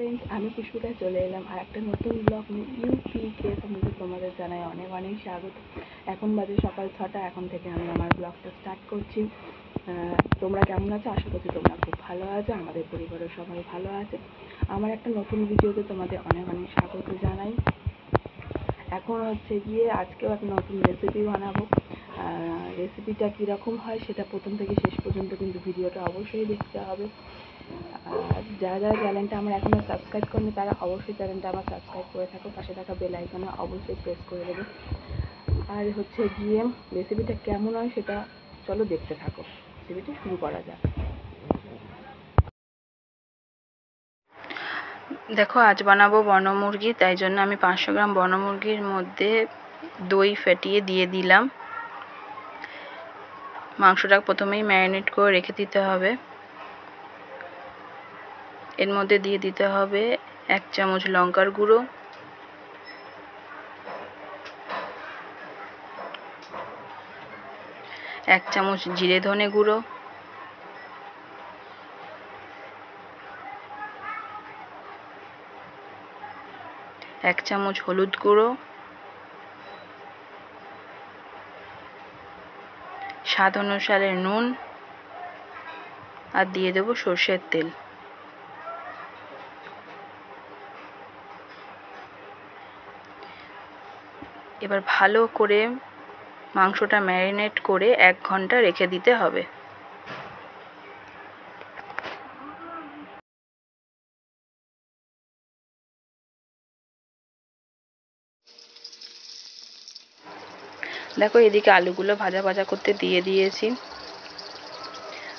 Friends আমি পুষ্পিতা চলে এলাম আর একটা নতুন ব্লগ নিয়ে ইউপি কে তোমাদের তোমাদের জানাই অনেক অনেক স্বাগত। এখন বাজে সকাল ছটা, এখন থেকে আমি আমার ব্লগটা স্টার্ট করছি। তোমরা কেমন আছো? আশা করছি তোমরা খুব ভালো আছো, আমাদের পরিবারের সবাই ভালো আছে। আমার একটা নতুন ভিডিওতে তোমাদের অনেক অনেক স্বাগত জানাই। এখন হচ্ছে গিয়ে আজকেও একটা নতুন রেসিপি বানাবো। রেসিপিটা কীরকম হয় সেটা প্রথম থেকে শেষ পর্যন্ত কিন্তু ভিডিওটা অবশ্যই দেখতে হবে। আর যারা যারা চ্যানেলটা আমার এখনও সাবস্ক্রাইব করেনি, তারা অবশ্যই চ্যানেলটা আমার সাবস্ক্রাইব করে থাকো। পাশে থাকা বেল আইকনে অবশ্যই প্রেস করে দেবে। আর হচ্ছে গিয়ে রেসিপিটা কেমন হয় সেটা চলো দেখতে থাকো। রেসিপিটা শুরু করা যাক। দেখো, আজ বানাবো বনমুরগি তাই জন্য আমি পাঁচশো গ্রাম বনমুরগির মধ্যে দই ফেটিয়ে দিয়ে দিলাম। মাংসটা প্রথমেই ম্যারিনেট করে রেখে দিতে হবে। এর মধ্যে দিয়ে দিতে হবে এক চামচ লঙ্কার গুঁড়ো। এক চামচ জিরে ধনে গুঁড়ো। এক চামচ হলুদ গুঁড়ো। স্বাদ অনুসারে নুন। আর দিয়ে দেবো সর্ষের তেল। এবার ভালো করে মাংসটা ম্যারিনেট করে এক ঘণ্টা রেখে দিতে হবে। দেখো এদিকে আলুগুলো ভাজা ভাজা করতে দিয়ে দিয়েছি।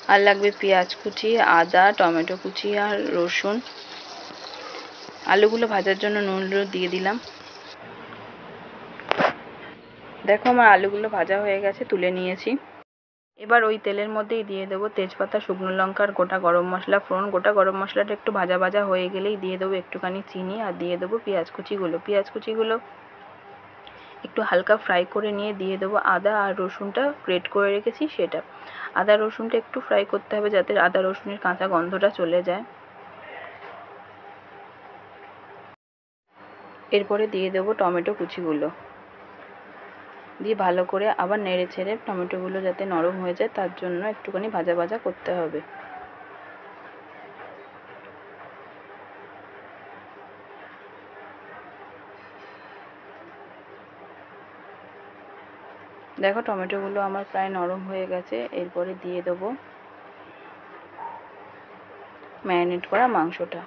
আর লাগবে পেঁয়াজ কুচি, আদা, টমেটো কুচি আর রসুন। আলুগুলো ভাজার জন্য নুন দিয়ে দিলাম। দেখো আমার আলুগুলো ভাজা হয়ে গেছে, তুলে নিয়েছি। এবার ওই তেলের মধ্যেই দিয়ে দেবো তেজপাতা, শুকনো লঙ্কার গোটা গরম মশলা ফোড়ন। গোটা গরম মশলাটা একটু ভাজা ভাজা হয়ে গেলেই দিয়ে দেবো একটুখানি চিনি আর দিয়ে দেবো পেঁয়াজ কুচিগুলো। পেঁয়াজ কুচিগুলো একটু হালকা ফ্রাই করে নিয়ে দিয়ে দেবো আদা আর রসুনটা গ্রেট করে রেখেছি সেটা। আদা রসুনটা একটু ফ্রাই করতে হবে যাতে আদা রসুনের কাঁচা গন্ধটা চলে যায়। এরপরে দিয়ে দেবো টমেটো কুচিগুলো। দিয়ে ভালো করে আবার নেড়ে ছেড়ে টমেটোগুলো যাতে নরম হয়ে যায়, তার জন্য একটুখানি ভাজা ভাজা করতে হবে। দেখো টমেটোগুলো আমার প্রায় নরম হয়ে গেছে, এরপরে দিয়ে দেবো ম্যারিনেট করা মাংসটা।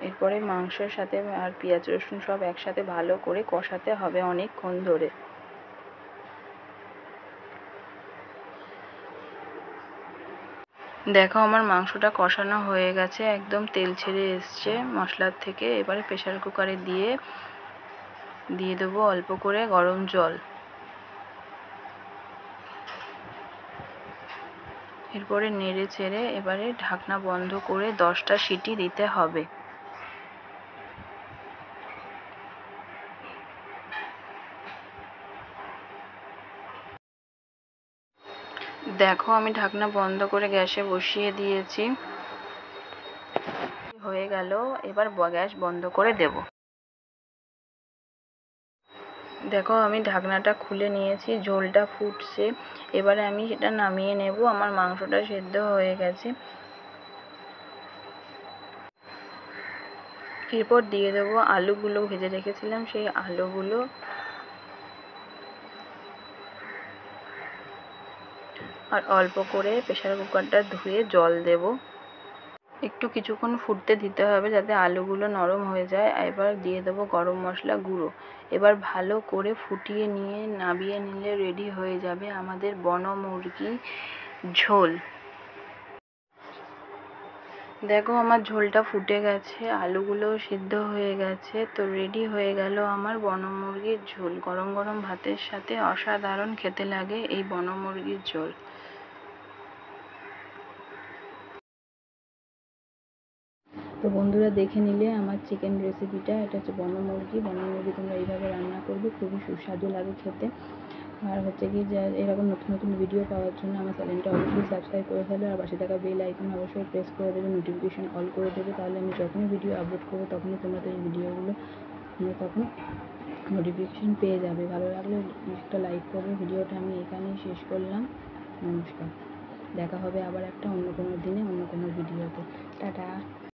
এরপরে মাংসের সাথে আর পেঁয়াজ রসুন সব একসাথে ভালো করে কষাতে হবে অনেকক্ষণ ধরে। দেখো আমার মাংসটা কষানো হয়ে গেছে, একদম তেল ছেড়ে এসছে। মশলার থেকে এবারে প্রেশার কুকারে দিয়ে দিয়ে দেবো অল্প করে গরম জল। এরপরে নেড়ে চেড়ে এবারে ঢাকনা বন্ধ করে দশটা সিটি দিতে হবে। দেখো, আমি ঢাকনা বন্ধ করে গ্যাসে বসিয়ে দিয়েছি। হয়ে গেল, এবার গ্যাস বন্ধ করে দেব। দেখো, আমি ঢাকনাটা খুলে নিয়েছি, ঝোলটা ফুটছে। এবারে আমি সেটা নামিয়ে নেব, আমার মাংসটা সেদ্ধ হয়ে গেছে। এরপর দিয়ে দেবো আলুগুলো, ভেজে রেখেছিলাম সেই আলুগুলো। আর অল্প করে প্রেশার কুকারটা ধুয়ে জল দেব। একটু কিছুক্ষণ ফুটতে দিতে হবে যাতে আলুগুলো নরম হয়ে যায়। এবার দিয়ে দেবো গরম মশলা গুঁড়ো। এবার ভালো করে ফুটিয়ে নিয়ে নাবিয়ে নিলে রেডি হয়ে যাবে আমাদের বনমুরগি ঝোল। দেখো আমার ঝোলটা ফুটে গেছে আলুগুলো সিদ্ধ হয়ে গেছে। তো রেডি হয়ে গেল আমার বনমুরগির ঝোল। গরম গরম ভাতের সাথে অসাধারণ খেতে লাগে এই বনমুরগির ঝোল। তো বন্ধুরা দেখে নিলে আমার চিকেন রেসিপিটা এটা হচ্ছে বনমুরগি বনমুরগি তোমরা এইভাবে রান্না করবে। খুবই সুস্বাদু লাগে খেতে। আর হচ্ছে কি যে, এরকম নতুন নতুন ভিডিও পাওয়ার জন্য আমার চ্যানেলটা অবশ্যই সাবস্ক্রাইব করে ফেলো। আর পাশে থাকা বেল আইকন অবশ্যই প্রেস করে দেবে। নোটিফিকেশান অল করে দেবে। তাহলে আমি যখনই ভিডিও আপলোড করব, তখনই তোমাদের এই ভিডিওগুলো তোমরা তখন নোটিফিকেশান পেয়ে যাবে। ভালো লাগলে একটা লাইক করবে। ভিডিওটা আমি এখানেই শেষ করলাম। নমস্কার। দেখা হবে আবার একটা অন্য কোনো দিনে, অন্য কোনো ভিডিওতে টাটা।